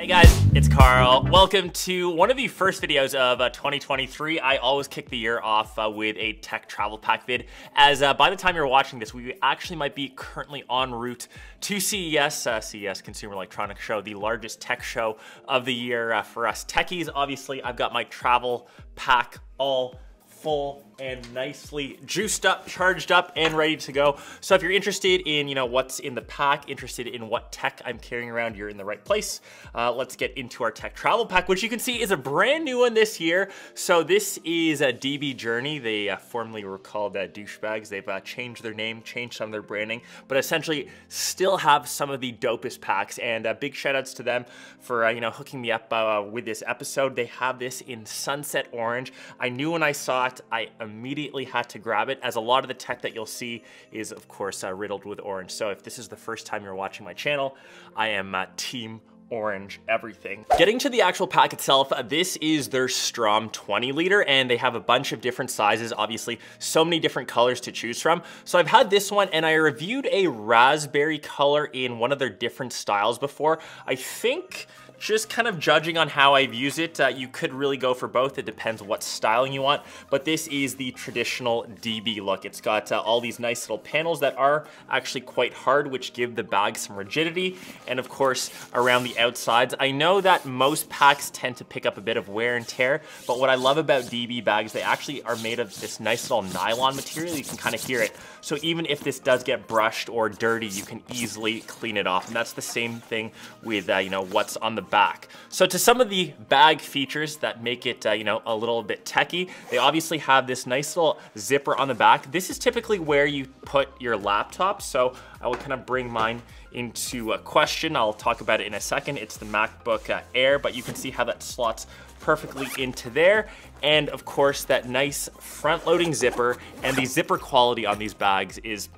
Hey guys, it's Karl. Welcome to one of the first videos of uh, 2023. I always kick the year off uh, with a tech travel pack vid, as uh, by the time you're watching this, we actually might be currently en route to CES, uh, CES Consumer Electronics Show, the largest tech show of the year uh, for us techies. Obviously, I've got my travel pack all full and nicely juiced up, charged up, and ready to go. So if you're interested in, you know, what's in the pack, interested in what tech I'm carrying around, you're in the right place. Uh, let's get into our tech travel pack, which you can see is a brand new one this year. So this is a DB Journey. They uh, formerly were called uh, Douchebags. They've uh, changed their name, changed some of their branding, but essentially still have some of the dopest packs. And uh, big shout outs to them for, uh, you know, hooking me up with this episode. They have this in Sunset Orange. I knew when I saw it, I immediately had to grab it as a lot of the tech that you'll see is of course uh, riddled with orange. So if this is the first time you're watching my channel, I am uh, team orange everything. Getting to the actual pack itself, uh, this is their Strom 20 liter and they have a bunch of different sizes, obviously so many different colors to choose from. So I've had this one and I reviewed a raspberry color in one of their different styles before. I think just kind of judging on how I've used it, uh, you could really go for both. It depends what styling you want, but this is the traditional DB look. It's got uh, all these nice little panels that are actually quite hard, which give the bag some rigidity. And of course, around the outsides, I know that most packs tend to pick up a bit of wear and tear, but what I love about DB bags, they actually are made of this nice little nylon material. You can kind of hear it. So even if this does get brushed or dirty, you can easily clean it off. And that's the same thing with, uh, you know, what's on the back. So to some of the bag features that make it, uh, you know, a little bit techy, they obviously have this nice little zipper on the back. This is typically where you put your laptop. So I will kind of bring mine into a question. I'll talk about it in a second. It's the MacBook uh, Air, but you can see how that slots perfectly into there. And of course, that nice front loading zipper and the zipper quality on these bags is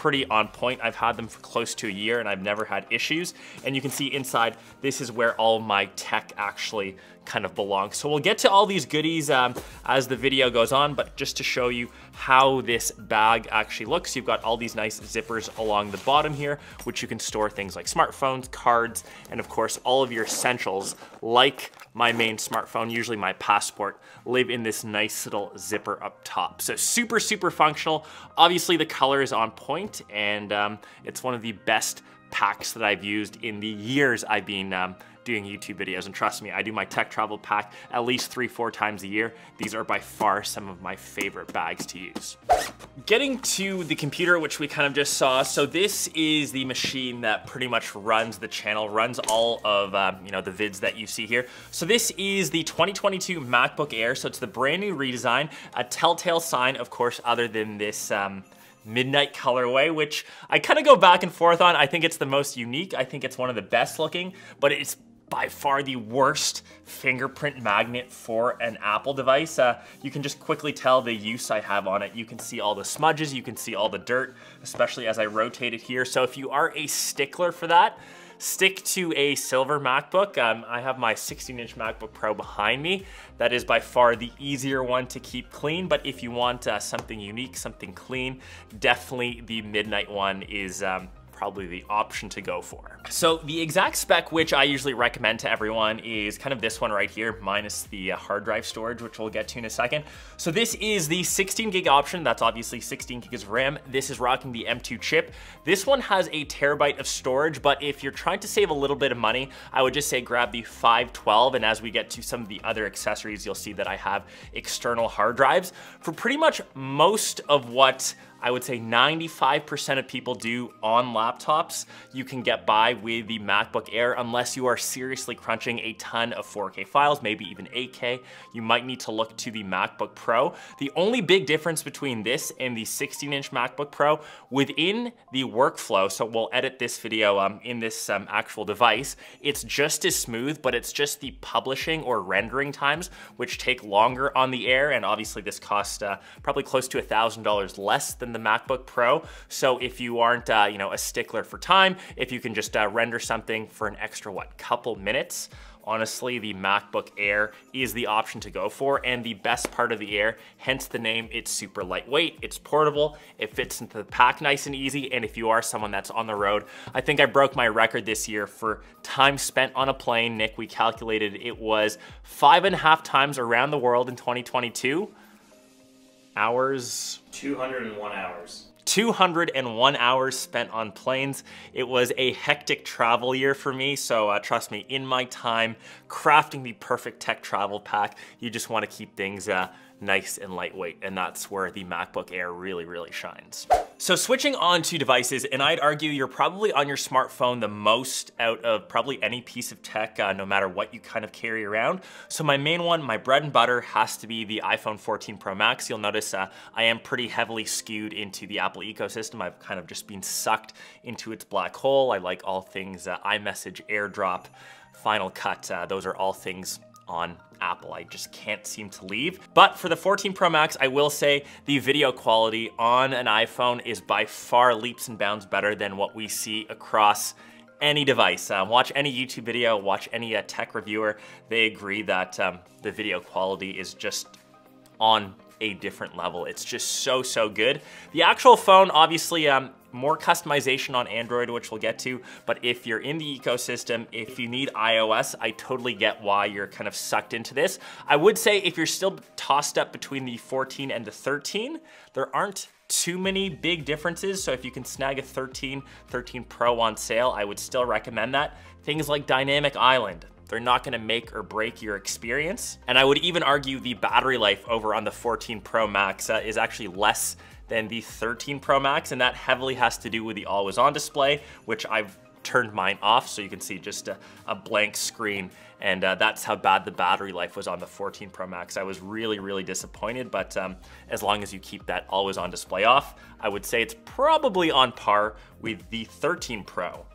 pretty on point. I've had them for close to a year and I've never had issues. And you can see inside, this is where all my tech actually kind of belongs. So we'll get to all these goodies um, as the video goes on, but just to show you how this bag actually looks, you've got all these nice zippers along the bottom here, which you can store things like smartphones, cards, and of course, all of your essentials like my main smartphone, usually my passport, live in this nice little zipper up top. So super, super functional. Obviously the color is on point and um, it's one of the best packs that I've used in the years I've been um, doing YouTube videos. And trust me, I do my tech travel pack at least three, four times a year. These are by far some of my favorite bags to use. Getting to the computer, which we kind of just saw. So this is the machine that pretty much runs the channel, runs all of um, you know the vids that you see here. So this is the 2022 MacBook Air. So it's the brand new redesign, a telltale sign, of course, other than this um, midnight colorway, which I kind of go back and forth on. I think it's the most unique. I think it's one of the best looking, but it's by far the worst fingerprint magnet for an Apple device. Uh, you can just quickly tell the use I have on it. You can see all the smudges, you can see all the dirt, especially as I rotate it here. So if you are a stickler for that, stick to a silver MacBook. Um, I have my 16 inch MacBook Pro behind me. That is by far the easier one to keep clean, but if you want uh, something unique, something clean, definitely the Midnight one is um, probably the option to go for. So the exact spec which I usually recommend to everyone is kind of this one right here, minus the uh, hard drive storage, which we'll get to in a second. So this is the 16 gig option. That's obviously 16 gigs of RAM. This is rocking the M2 chip. This one has a terabyte of storage, but if you're trying to save a little bit of money, I would just say grab the 512. And as we get to some of the other accessories, you'll see that I have external hard drives for pretty much most of what I would say 95% of people do on laptops, you can get by with the MacBook Air unless you are seriously crunching a ton of 4K files, maybe even 8K. You might need to look to the MacBook Pro. The only big difference between this and the 16 inch MacBook Pro within the workflow, so we'll edit this video um, in this um, actual device, it's just as smooth, but it's just the publishing or rendering times, which take longer on the Air, and obviously this costs uh, probably close to $1,000 less than the MacBook Pro. So if you aren't, uh, you know, a stickler for time, if you can just uh, render something for an extra, what, couple minutes, honestly, the MacBook Air is the option to go for and the best part of the Air, hence the name, it's super lightweight, it's portable, it fits into the pack nice and easy, and if you are someone that's on the road, I think I broke my record this year for time spent on a plane. Nick, we calculated it was five and a half times around the world in 2022. Hours? 201 hours. 201 hours spent on planes. It was a hectic travel year for me, so uh, trust me, in my time crafting the perfect tech travel pack, you just want to keep things uh, nice and lightweight, and that's where the MacBook Air really, really shines. So switching on to devices, and I'd argue you're probably on your smartphone the most out of probably any piece of tech, uh, no matter what you kind of carry around. So my main one, my bread and butter, has to be the iPhone 14 Pro Max. You'll notice uh, I am pretty heavily skewed into the Apple ecosystem. I've kind of just been sucked into its black hole. I like all things uh, iMessage, AirDrop, Final Cut. Uh, those are all things on Apple. I just can't seem to leave. But for the 14 Pro Max, I will say the video quality on an iPhone is by far leaps and bounds better than what we see across any device. Um, watch any YouTube video, watch any uh, tech reviewer. They agree that um, the video quality is just on a different level. It's just so, so good. The actual phone, obviously, um, more customization on Android, which we'll get to, but if you're in the ecosystem, if you need iOS, I totally get why you're kind of sucked into this. I would say if you're still tossed up between the 14 and the 13, there aren't too many big differences. So if you can snag a 13, 13 Pro on sale, I would still recommend that. Things like Dynamic Island, they're not gonna make or break your experience. And I would even argue the battery life over on the 14 Pro Max uh, is actually less than the 13 Pro Max, and that heavily has to do with the always on display, which I've turned mine off so you can see just a, a blank screen and uh, that's how bad the battery life was on the 14 Pro Max. I was really, really disappointed, but um, as long as you keep that always on display off, I would say it's probably on par with the 13 Pro.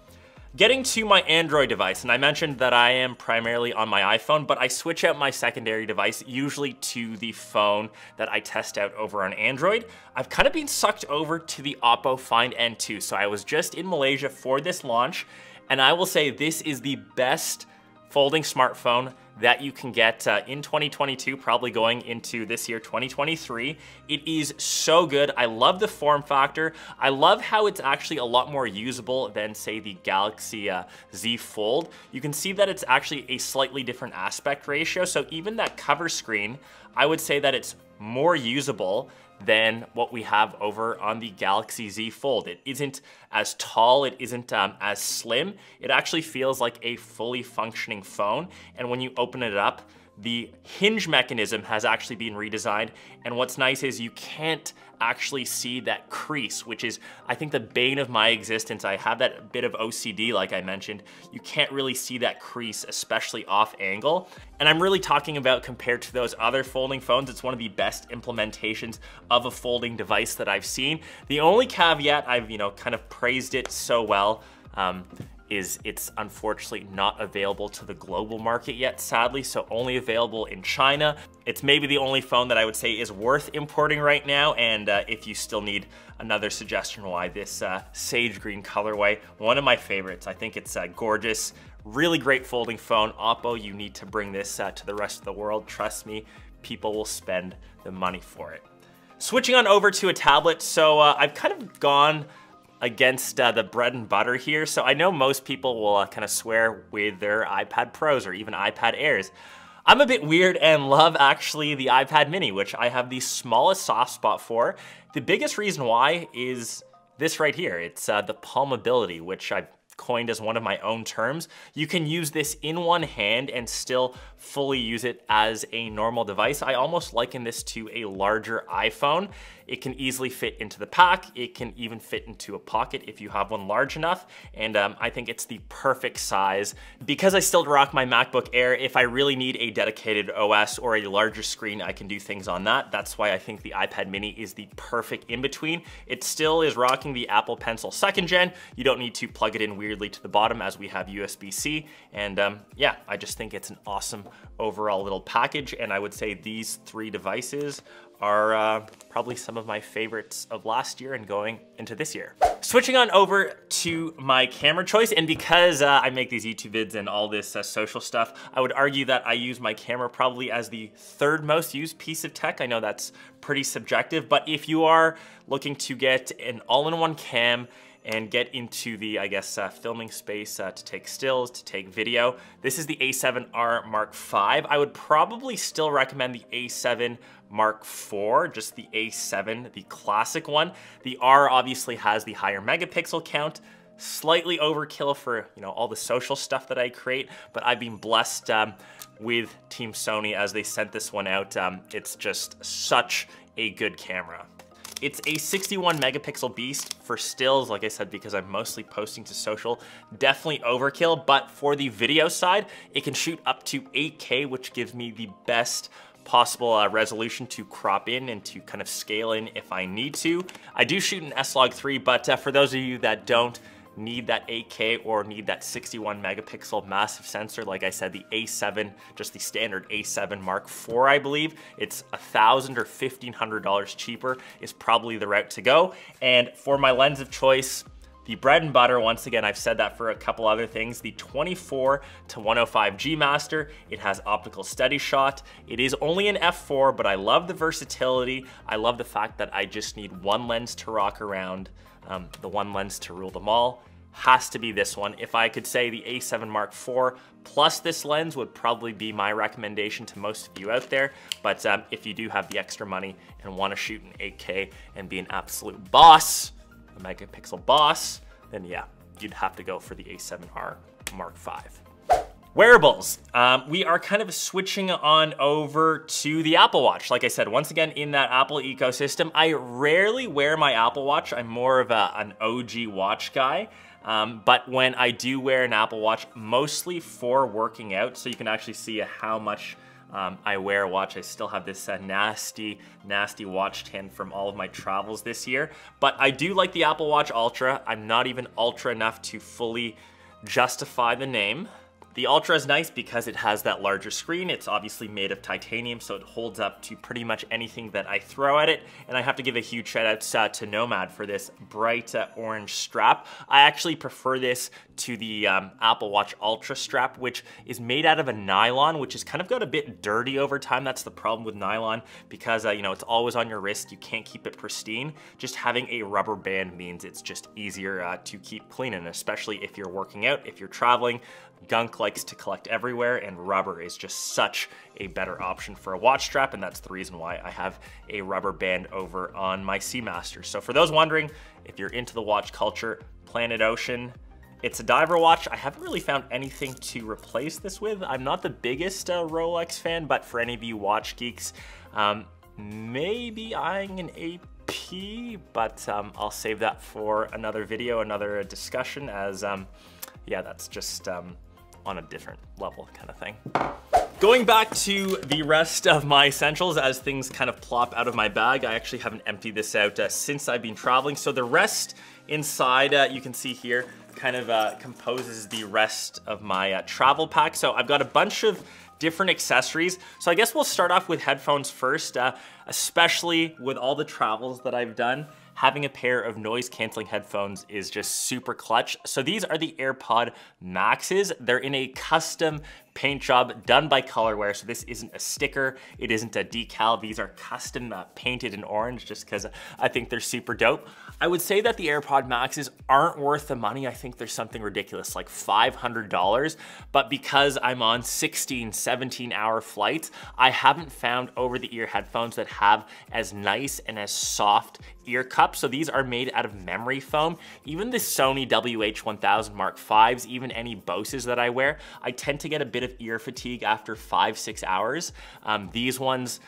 Getting to my Android device, and I mentioned that I am primarily on my iPhone, but I switch out my secondary device usually to the phone that I test out over on Android. I've kind of been sucked over to the Oppo Find N2. So I was just in Malaysia for this launch, and I will say this is the best folding smartphone that you can get uh, in 2022, probably going into this year, 2023. It is so good. I love the form factor. I love how it's actually a lot more usable than say the Galaxy uh, Z Fold. You can see that it's actually a slightly different aspect ratio. So even that cover screen, I would say that it's more usable than what we have over on the Galaxy Z Fold. It isn't as tall, it isn't um, as slim. It actually feels like a fully functioning phone. And when you open it up, the hinge mechanism has actually been redesigned. And what's nice is you can't actually see that crease, which is, I think, the bane of my existence. I have that bit of OCD, like I mentioned. You can't really see that crease, especially off angle. And I'm really talking about compared to those other folding phones, it's one of the best implementations of a folding device that I've seen. The only caveat, I've, you know, kind of praised it so well, um, is it's unfortunately not available to the global market yet, sadly, so only available in China. It's maybe the only phone that I would say is worth importing right now, and uh, if you still need another suggestion why this uh, sage green colorway, one of my favorites. I think it's uh, gorgeous, really great folding phone. Oppo, you need to bring this uh, to the rest of the world. Trust me, people will spend the money for it. Switching on over to a tablet, so uh, I've kind of gone against uh, the bread and butter here. So I know most people will uh, kind of swear with their iPad Pros or even iPad Airs. I'm a bit weird and love actually the iPad mini, which I have the smallest soft spot for. The biggest reason why is this right here. It's uh, the palmability, which I've coined as one of my own terms. You can use this in one hand and still fully use it as a normal device. I almost liken this to a larger iPhone. It can easily fit into the pack. It can even fit into a pocket if you have one large enough. And um, I think it's the perfect size. Because I still rock my MacBook Air, if I really need a dedicated OS or a larger screen, I can do things on that. That's why I think the iPad mini is the perfect in-between. It still is rocking the Apple Pencil second gen. You don't need to plug it in weirdly to the bottom as we have USB-C. And um, yeah, I just think it's an awesome overall little package. And I would say these three devices are uh, probably some of my favorites of last year and going into this year. Switching on over to my camera choice, and because uh, I make these YouTube vids and all this uh, social stuff, I would argue that I use my camera probably as the third most used piece of tech. I know that's pretty subjective, but if you are looking to get an all-in-one cam and get into the, I guess, uh, filming space uh, to take stills, to take video. This is the A7R Mark V. I would probably still recommend the A7 Mark IV, just the A7, the classic one. The R obviously has the higher megapixel count, slightly overkill for you know all the social stuff that I create, but I've been blessed um, with Team Sony as they sent this one out. Um, it's just such a good camera. It's a 61 megapixel beast for stills, like I said, because I'm mostly posting to social. Definitely overkill, but for the video side, it can shoot up to 8K, which gives me the best possible uh, resolution to crop in and to kind of scale in if I need to. I do shoot an S-Log3, but uh, for those of you that don't, need that 8K or need that 61 megapixel massive sensor, like I said, the A7, just the standard A7 Mark IV, I believe, it's a thousand or $1,500 cheaper is probably the route to go. And for my lens of choice, the bread and butter, once again, I've said that for a couple other things, the 24 to 105 G Master, it has optical steady shot. It is only an f4, but I love the versatility. I love the fact that I just need one lens to rock around, um, the one lens to rule them all has to be this one. If I could say the A7 Mark IV plus this lens would probably be my recommendation to most of you out there. But um, if you do have the extra money and want to shoot in 8K and be an absolute boss, a megapixel boss, then yeah, you'd have to go for the A7R Mark V. Wearables. Um, we are kind of switching on over to the Apple Watch. Like I said, once again, in that Apple ecosystem, I rarely wear my Apple Watch. I'm more of a, an OG watch guy. Um, but when I do wear an Apple Watch, mostly for working out, so you can actually see how much um, I wear a watch. I still have this uh, nasty, nasty watch tan from all of my travels this year. But I do like the Apple Watch Ultra. I'm not even ultra enough to fully justify the name. The Ultra is nice because it has that larger screen. It's obviously made of titanium, so it holds up to pretty much anything that I throw at it. And I have to give a huge shout out uh, to Nomad for this bright uh, orange strap. I actually prefer this to the um, Apple Watch Ultra strap, which is made out of a nylon, which has kind of got a bit dirty over time. That's the problem with nylon because, uh, you know, it's always on your wrist. You can't keep it pristine. Just having a rubber band means it's just easier uh, to keep clean, and especially if you're working out, if you're traveling, gunk likes to collect everywhere and rubber is just such a better option for a watch strap and that's the reason why I have a rubber band over on my Seamaster. So for those wondering, if you're into the watch culture, Planet Ocean, it's a diver watch. I haven't really found anything to replace this with. I'm not the biggest uh, Rolex fan, but for any of you watch geeks, um, maybe eyeing an AP, but um, I'll save that for another video, another discussion as, um, yeah, that's just um, on a different level kind of thing. Going back to the rest of my essentials as things kind of plop out of my bag, I actually haven't emptied this out uh, since I've been traveling. So the rest inside, uh, you can see here, kind of uh, composes the rest of my uh, travel pack. So I've got a bunch of different accessories. So I guess we'll start off with headphones first, uh, especially with all the travels that I've done having a pair of noise canceling headphones is just super clutch. So these are the AirPod Maxes. They're in a custom paint job done by ColorWare. So this isn't a sticker, it isn't a decal. These are custom uh, painted in orange just because I think they're super dope. I would say that the AirPod Maxes aren't worth the money. I think there's something ridiculous, like $500. But because I'm on 16, 17 hour flights, I haven't found over the ear headphones that have as nice and as soft ear cups. So these are made out of memory foam. Even the Sony WH-1000 Mark Vs, even any Boses that I wear, I tend to get a bit of ear fatigue after five, six hours. Um, these ones,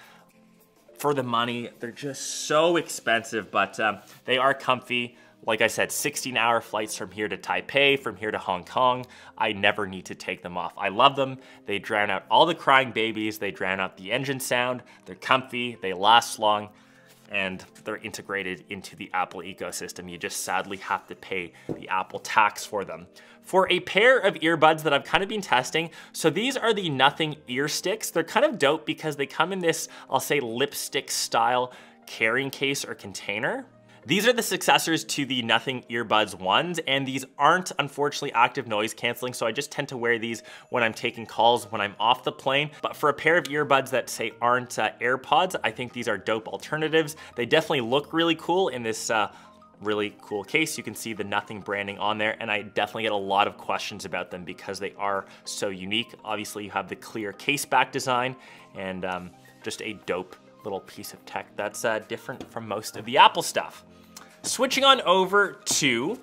for the money, they're just so expensive, but um, they are comfy. Like I said, 16 hour flights from here to Taipei, from here to Hong Kong. I never need to take them off. I love them. They drown out all the crying babies. They drown out the engine sound. They're comfy. They last long. And they're integrated into the Apple ecosystem. You just sadly have to pay the Apple tax for them. For a pair of earbuds that I've kind of been testing, so these are the Nothing Ear Sticks. They're kind of dope because they come in this, I'll say lipstick style carrying case or container. These are the successors to the Nothing Earbuds ones, and these aren't unfortunately active noise canceling, so I just tend to wear these when I'm taking calls when I'm off the plane. But for a pair of earbuds that say aren't uh, AirPods, I think these are dope alternatives. They definitely look really cool in this uh, really cool case. You can see the Nothing branding on there, and I definitely get a lot of questions about them because they are so unique. Obviously, you have the clear case back design and um, just a dope little piece of tech that's uh, different from most of the Apple stuff. Switching on over to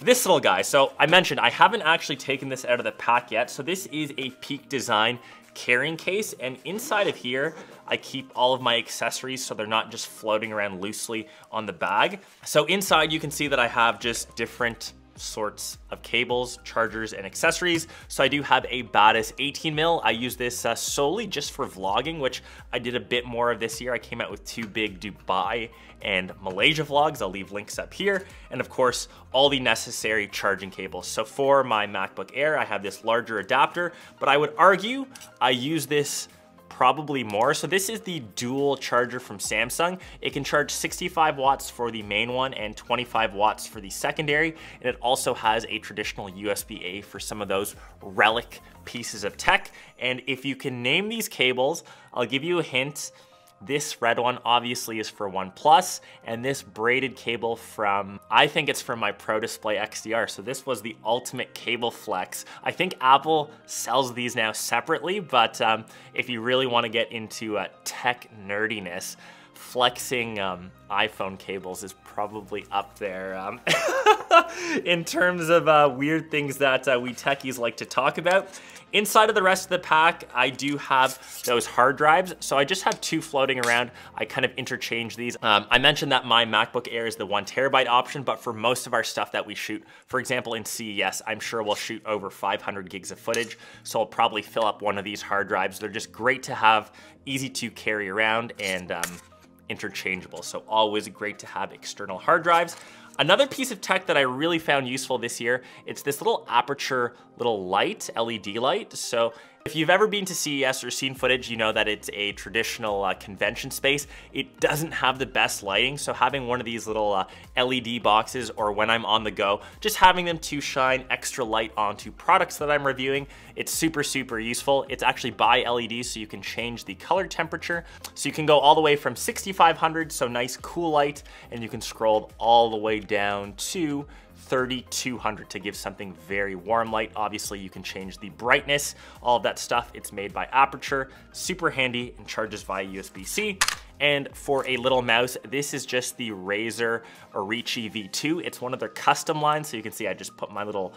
this little guy. So I mentioned I haven't actually taken this out of the pack yet. So this is a Peak Design carrying case and inside of here I keep all of my accessories so they're not just floating around loosely on the bag. So inside you can see that I have just different sorts of cables, chargers, and accessories. So I do have a Batis 18 mil. I use this uh, solely just for vlogging, which I did a bit more of this year. I came out with two big Dubai and Malaysia vlogs. I'll leave links up here. And of course, all the necessary charging cables. So for my MacBook Air, I have this larger adapter, but I would argue I use this probably more. So this is the dual charger from Samsung. It can charge 65 watts for the main one and 25 watts for the secondary. And it also has a traditional USB-A for some of those relic pieces of tech. And if you can name these cables, I'll give you a hint. This red one obviously is for OnePlus, and this braided cable from, I think it's from my Pro Display XDR. So this was the ultimate cable flex. I think Apple sells these now separately, but um, if you really wanna get into uh, tech nerdiness, flexing um, iPhone cables is probably up there um, in terms of uh, weird things that uh, we techies like to talk about. Inside of the rest of the pack, I do have those hard drives. So I just have two floating around. I kind of interchange these. Um, I mentioned that my MacBook Air is the one terabyte option, but for most of our stuff that we shoot, for example, in CES, I'm sure we'll shoot over 500 gigs of footage. So I'll probably fill up one of these hard drives. They're just great to have, easy to carry around and um, interchangeable. So always great to have external hard drives. Another piece of tech that I really found useful this year, it's this little Aputure little light, LED light. So if you've ever been to CES or seen footage, you know that it's a traditional uh, convention space. It doesn't have the best lighting, so having one of these little uh, LED boxes or when I'm on the go, just having them to shine extra light onto products that I'm reviewing, it's super, super useful. It's actually by LED, so you can change the color temperature. So you can go all the way from 6500, so nice cool light, and you can scroll all the way down to 3200 to give something very warm light. Obviously, you can change the brightness, all of that stuff. It's made by Aputure, super handy and charges via USB-C. And for a little mouse, this is just the Razer Orochi V2. It's one of their custom lines, so you can see I just put my little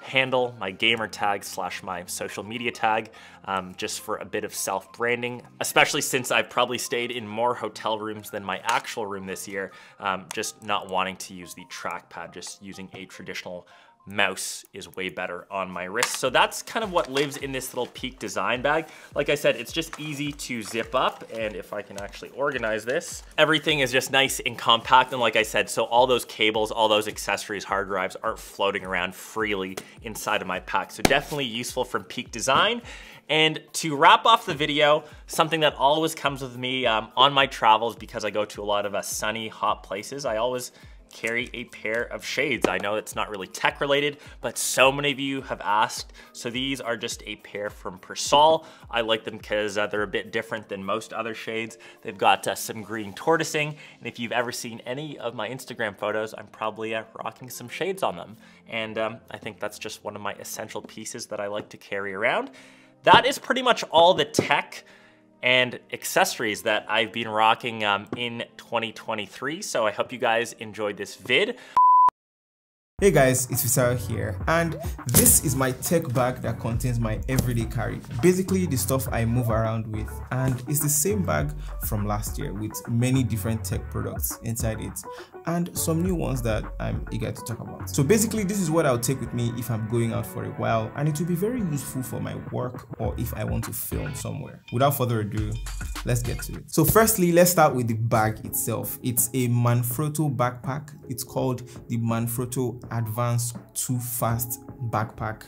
handle, my gamer tag slash my social media tag, um, just for a bit of self-branding, especially since I've probably stayed in more hotel rooms than my actual room this year, um, just not wanting to use the trackpad, just using a traditional mouse is way better on my wrist. So that's kind of what lives in this little Peak design bag. Like I said, it's just easy to zip up. And if I can actually organize this, everything is just nice and compact. And like I said, so all those cables, all those accessories, hard drives aren't floating around freely inside of my pack. So definitely useful from Peak design. And to wrap off the video, something that always comes with me um, on my travels because I go to a lot of uh, sunny, hot places, I always carry a pair of shades. I know it's not really tech related, but so many of you have asked. So these are just a pair from Persol. I like them because uh, they're a bit different than most other shades. They've got uh, some green tortoising. And if you've ever seen any of my Instagram photos, I'm probably uh, rocking some shades on them. And um, I think that's just one of my essential pieces that I like to carry around. That is pretty much all the tech and accessories that I've been rocking um, in 2023. So I hope you guys enjoyed this vid. Hey guys, it's Fisayo here, and this is my tech bag that contains my everyday carry. Basically, the stuff I move around with, and it's the same bag from last year with many different tech products inside it, and some new ones that I'm eager to talk about. So basically, this is what I'll take with me if I'm going out for a while, and it will be very useful for my work or if I want to film somewhere. Without further ado, let's get to it. So firstly, let's start with the bag itself. It's a Manfrotto backpack. It's called the Manfrotto Advanced Too Fast Backpack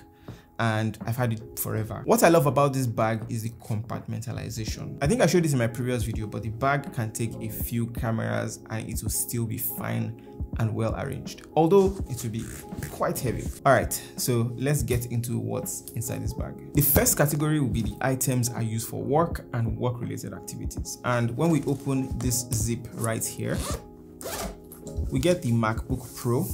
and I've had it forever. What I love about this bag is the compartmentalization. I think I showed this in my previous video, but the bag can take a few cameras and it will still be fine and well arranged, although it will be quite heavy. All right, so let's get into what's inside this bag. The first category will be the items I use for work and work related activities. And when we open this zip right here, we get the MacBook Pro,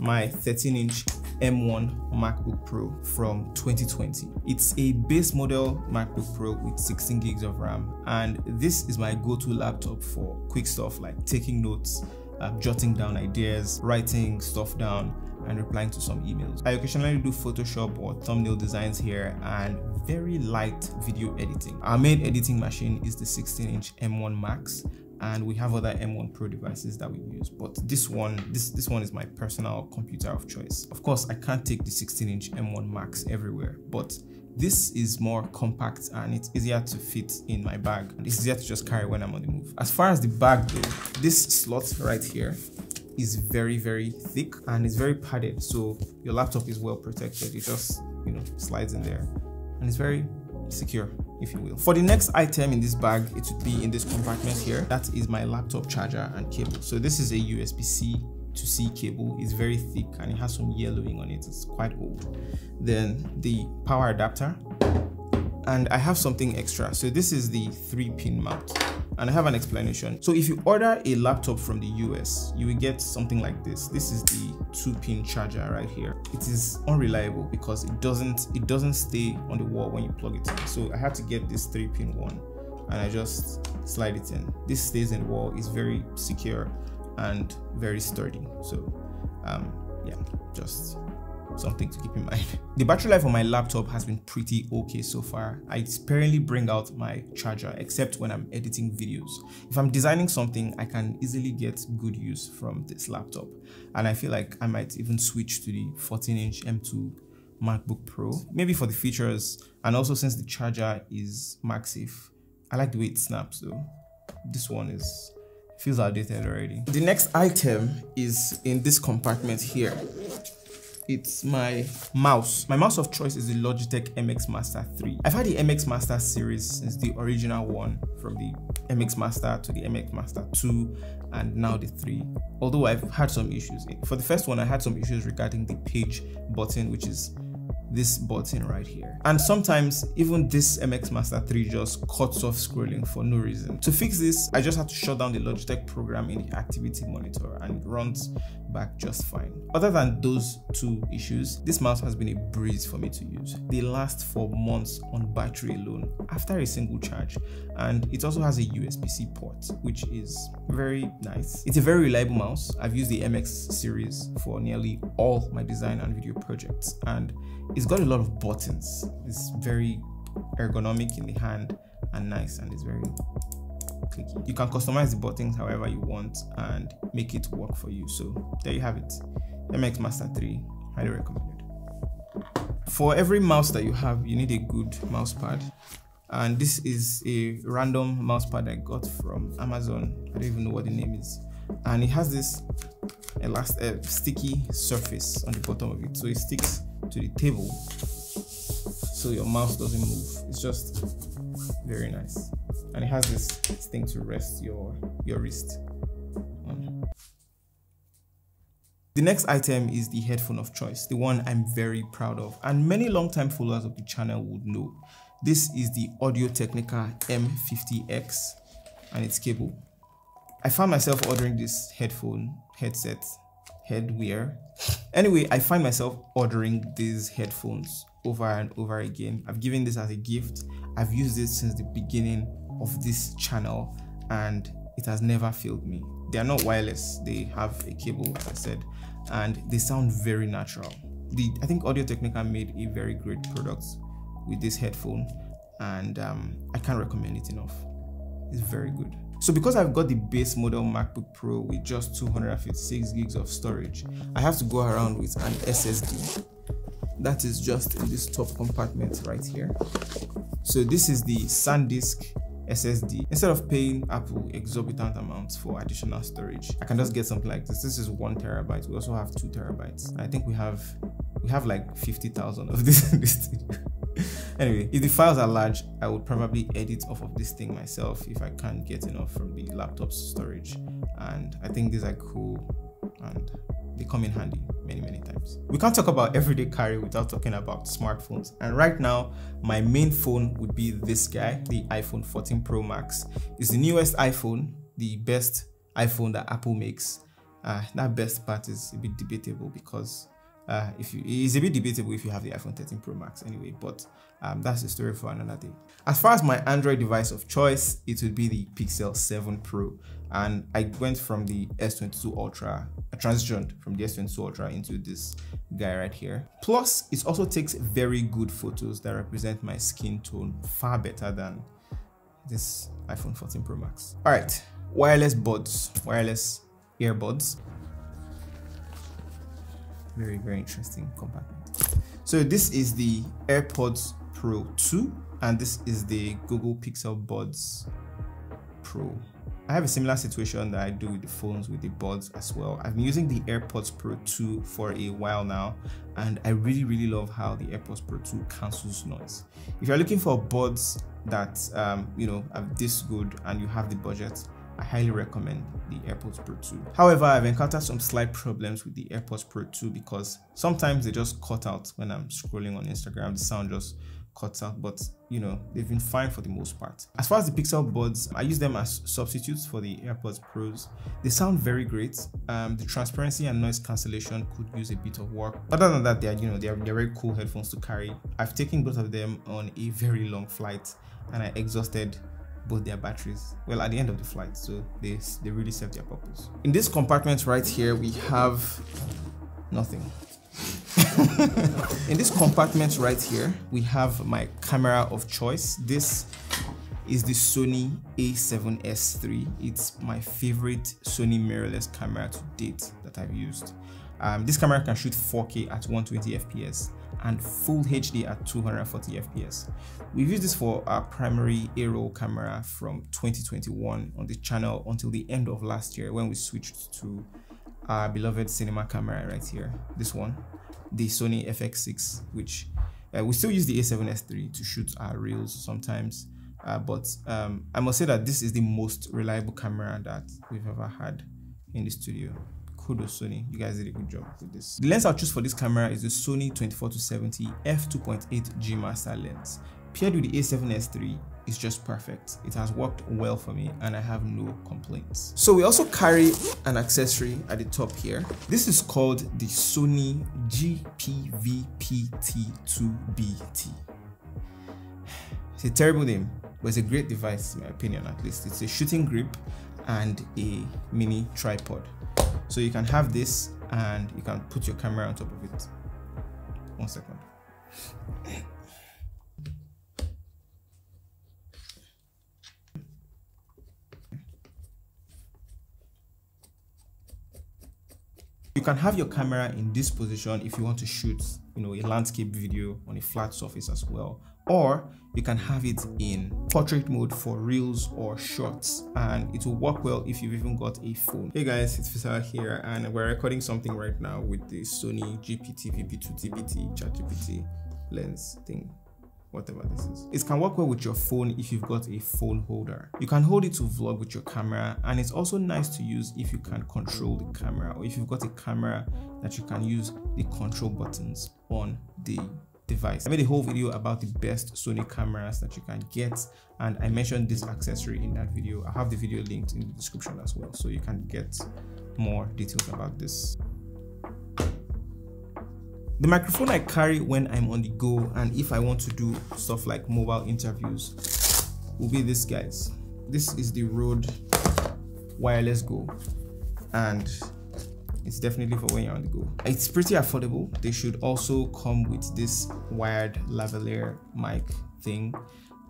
my 13 inch M1 MacBook Pro from 2020. It's a base model MacBook Pro with 16 gigs of RAM and this is my go-to laptop for quick stuff like taking notes, uh, jotting down ideas, writing stuff down, and replying to some emails. I occasionally do Photoshop or thumbnail designs here and very light video editing. Our main editing machine is the 16 inch M1 Max and we have other M1 Pro devices that we use. But this one, this, this one is my personal computer of choice. Of course, I can't take the 16 inch M1 Max everywhere, but this is more compact and it's easier to fit in my bag. And it's easier to just carry when I'm on the move. As far as the bag though, this slot right here is very, very thick and it's very padded. So your laptop is well protected. It just, you know, slides in there and it's very secure if you will. For the next item in this bag, it would be in this compartment here. That is my laptop charger and cable. So this is a USB-C to C cable. It's very thick and it has some yellowing on it. It's quite old. Then the power adapter. And I have something extra. So this is the three pin mount and I have an explanation. So if you order a laptop from the US, you will get something like this. This is the two pin charger right here. It is unreliable because it doesn't it doesn't stay on the wall when you plug it in. So I had to get this three pin one and I just slide it in. This stays in the wall, it's very secure and very sturdy. So um yeah, just something to keep in mind. The battery life on my laptop has been pretty okay so far. I sparingly bring out my charger except when I'm editing videos. If I'm designing something, I can easily get good use from this laptop. And I feel like I might even switch to the 14 inch M2 MacBook Pro, maybe for the features and also since the charger is MagSafe. I like the way it snaps though. This one is feels outdated already. The next item is in this compartment here it's my mouse. My mouse of choice is the Logitech MX Master 3. I've had the MX Master series since the original one from the MX Master to the MX Master 2 and now the 3. Although I've had some issues. For the first one, I had some issues regarding the page button, which is this button right here. And sometimes even this MX Master 3 just cuts off scrolling for no reason. To fix this, I just had to shut down the Logitech program in the activity monitor and it runs back just fine. Other than those two issues, this mouse has been a breeze for me to use. They last for months on battery alone after a single charge and it also has a USB-C port which is very nice. It's a very reliable mouse. I've used the MX series for nearly all my design and video projects and it's got a lot of buttons. It's very ergonomic in the hand and nice and it's very clicky. You can customize the buttons however you want and make it work for you. So there you have it. MX Master 3, highly recommended. For every mouse that you have, you need a good mouse pad. And this is a random mouse pad I got from Amazon. I don't even know what the name is. And it has this elastic, uh, sticky surface on the bottom of it. So it sticks to the table so your mouse doesn't move. It's just very nice. And it has this thing to rest your, your wrist on. The next item is the headphone of choice, the one I'm very proud of and many long-time followers of the channel would know. This is the Audio Technica M50X and its cable. I found myself ordering this headphone headset headwear. Anyway, I find myself ordering these headphones over and over again. I've given this as a gift. I've used it since the beginning of this channel and it has never failed me. They are not wireless, they have a cable, like I said, and they sound very natural. The I think Audio Technica made a very great product with this headphone and um, I can't recommend it enough. It's very good. So because I've got the base model MacBook Pro with just 256 gigs of storage, I have to go around with an SSD. That is just in this top compartment right here. So this is the SanDisk SSD. Instead of paying Apple exorbitant amounts for additional storage, I can just get something like this. This is one terabyte. We also have two terabytes. I think we have we have like 50,000 of this in this studio. anyway, if the files are large, I would probably edit off of this thing myself if I can't get enough from the laptop's storage. And I think these are cool and they come in handy many many times. We can't talk about everyday carry without talking about smartphones. And right now my main phone would be this guy the iphone 14 pro max. It's the newest iphone the best iphone that apple makes. Uh, that best part is a bit debatable because uh, if you it's a bit debatable if you have the iPhone 13 Pro Max anyway, but um, that's a story for another day. As far as my Android device of choice, it would be the Pixel 7 Pro, and I went from the S22 Ultra, I transitioned from the S22 Ultra into this guy right here. Plus, it also takes very good photos that represent my skin tone far better than this iPhone 14 Pro Max. All right, wireless buds, wireless earbuds very very interesting compartment so this is the airpods pro 2 and this is the google pixel buds pro I have a similar situation that I do with the phones with the buds as well. I've been using the AirPods Pro 2 for a while now and I really really love how the AirPods Pro 2 cancels noise. If you're looking for buds that um, you know are this good and you have the budget, I highly recommend the AirPods Pro 2. However, I've encountered some slight problems with the AirPods Pro 2 because sometimes they just cut out when I'm scrolling on Instagram, the sound just cuts out, but you know, they've been fine for the most part. As far as the Pixel Buds, I use them as substitutes for the AirPods Pros. They sound very great. Um, the transparency and noise cancellation could use a bit of work. Other than that, they are, you know, they are, they're very cool headphones to carry. I've taken both of them on a very long flight and I exhausted both their batteries well at the end of the flight so they they really serve their purpose in this compartment right here we have nothing in this compartment right here we have my camera of choice this is the Sony a7S III. It's my favorite Sony mirrorless camera to date that I've used. Um, this camera can shoot 4K at 120 FPS and Full HD at 240 FPS. We've used this for our primary A-roll camera from 2021 on the channel until the end of last year when we switched to our beloved cinema camera right here, this one, the Sony FX6, which uh, we still use the A7S III to shoot our reels sometimes. Uh, but um, I must say that this is the most reliable camera that we've ever had in the studio kudos Sony, you guys did a good job with this. The lens I'll choose for this camera is the Sony 24 to 70 f2.8 G Master lens. Paired with the a7S III, it's just perfect. It has worked well for me and I have no complaints. So we also carry an accessory at the top here. This is called the Sony GPVPT2BT. It's a terrible name, but it's a great device in my opinion at least. It's a shooting grip and a mini tripod. So you can have this and you can put your camera on top of it. One second. You can have your camera in this position if you want to shoot, you know, a landscape video on a flat surface as well or you can have it in portrait mode for reels or shorts and it will work well if you've even got a phone hey guys it's Fisayo here and we're recording something right now with the Sony GPT VP2 TBT ChatGPT lens thing whatever this is. It can work well with your phone if you've got a phone holder. You can hold it to vlog with your camera and it's also nice to use if you can control the camera or if you've got a camera that you can use the control buttons on the device. I made a whole video about the best Sony cameras that you can get and I mentioned this accessory in that video. I have the video linked in the description as well so you can get more details about this. The microphone I carry when I'm on the go and if I want to do stuff like mobile interviews will be this guys. This is the Rode Wireless Go and it's definitely for when you're on the go. It's pretty affordable. They should also come with this wired lavalier mic thing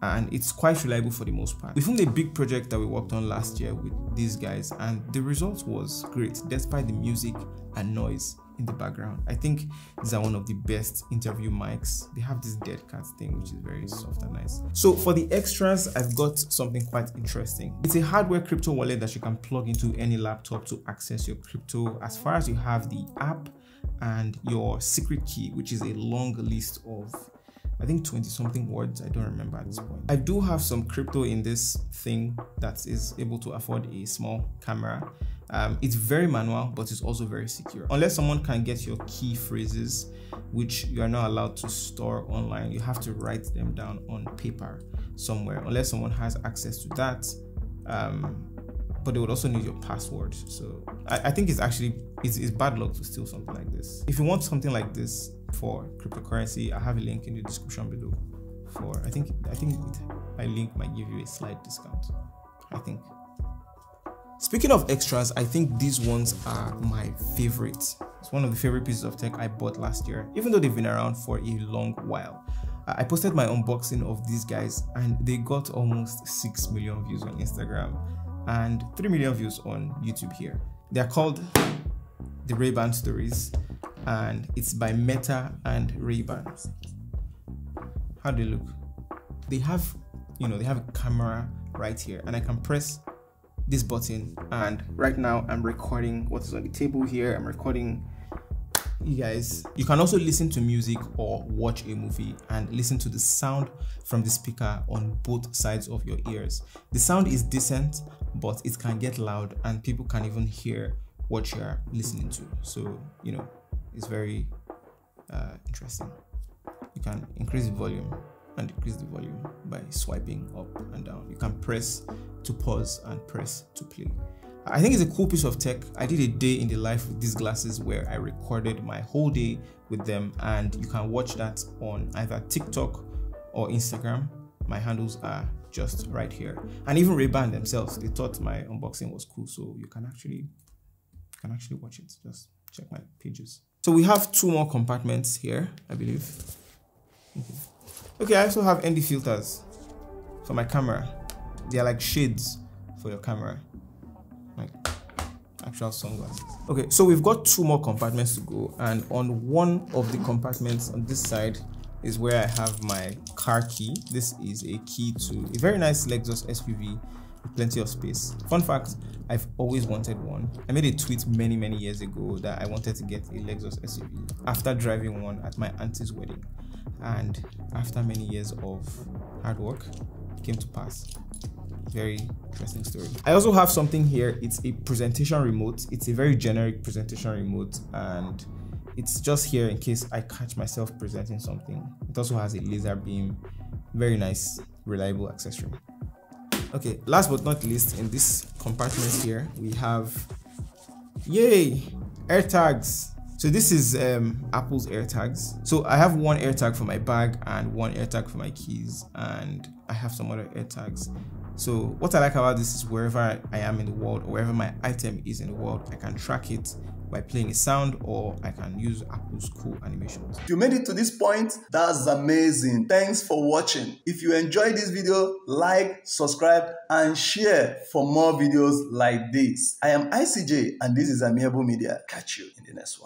and it's quite reliable for the most part. We filmed a big project that we worked on last year with these guys and the result was great despite the music and noise in the background. I think these are one of the best interview mics. They have this dead cat thing, which is very soft and nice. So for the extras, I've got something quite interesting. It's a hardware crypto wallet that you can plug into any laptop to access your crypto as far as you have the app and your secret key, which is a long list of I think 20 something words. I don't remember at this point. I do have some crypto in this thing that is able to afford a small camera. Um, it's very manual, but it's also very secure. Unless someone can get your key phrases, which you are not allowed to store online, you have to write them down on paper somewhere. Unless someone has access to that, um, but they would also need your password. So I, I think it's actually it's, it's bad luck to steal something like this. If you want something like this, for cryptocurrency. I have a link in the description below. For I think I think it, my link might give you a slight discount. I think. Speaking of extras, I think these ones are my favorite. It's one of the favorite pieces of tech I bought last year, even though they've been around for a long while. I posted my unboxing of these guys and they got almost 6 million views on Instagram and 3 million views on YouTube here. They're called the Ray-Ban Stories and it's by Meta and Ray-Ban. How do they look? They have, you know, they have a camera right here and I can press this button and right now I'm recording what is on the table here. I'm recording you guys. You can also listen to music or watch a movie and listen to the sound from the speaker on both sides of your ears. The sound is decent, but it can get loud and people can even hear what you're listening to. So, you know, it's very uh, interesting. You can increase the volume and decrease the volume by swiping up and down. You can press to pause and press to play. I think it's a cool piece of tech. I did a day in the life with these glasses where I recorded my whole day with them, and you can watch that on either TikTok or Instagram. My handles are just right here. And even Ray-Ban themselves, they thought my unboxing was cool, so you can actually you can actually watch it. Just check my pages. So we have two more compartments here, I believe. Okay. I also have ND filters for my camera. They are like shades for your camera, like actual sunglasses. Okay, so we've got two more compartments to go, and on one of the compartments on this side is where I have my car key. This is a key to a very nice Lexus SUV plenty of space. Fun fact, I've always wanted one. I made a tweet many, many years ago that I wanted to get a Lexus SUV after driving one at my auntie's wedding. And after many years of hard work, it came to pass. Very interesting story. I also have something here. It's a presentation remote. It's a very generic presentation remote and it's just here in case I catch myself presenting something. It also has a laser beam. Very nice, reliable accessory. Okay, last but not least, in this compartment here, we have, yay, AirTags. So this is um, Apple's AirTags. So I have one AirTag for my bag and one AirTag for my keys, and I have some other AirTags. So what I like about this is wherever I am in the world or wherever my item is in the world, I can track it by playing a sound or I can use Apple's cool animations. If you made it to this point, that's amazing. Thanks for watching. If you enjoyed this video, like, subscribe, and share for more videos like this. I am ICJ and this is Amiable Media. Catch you in the next one.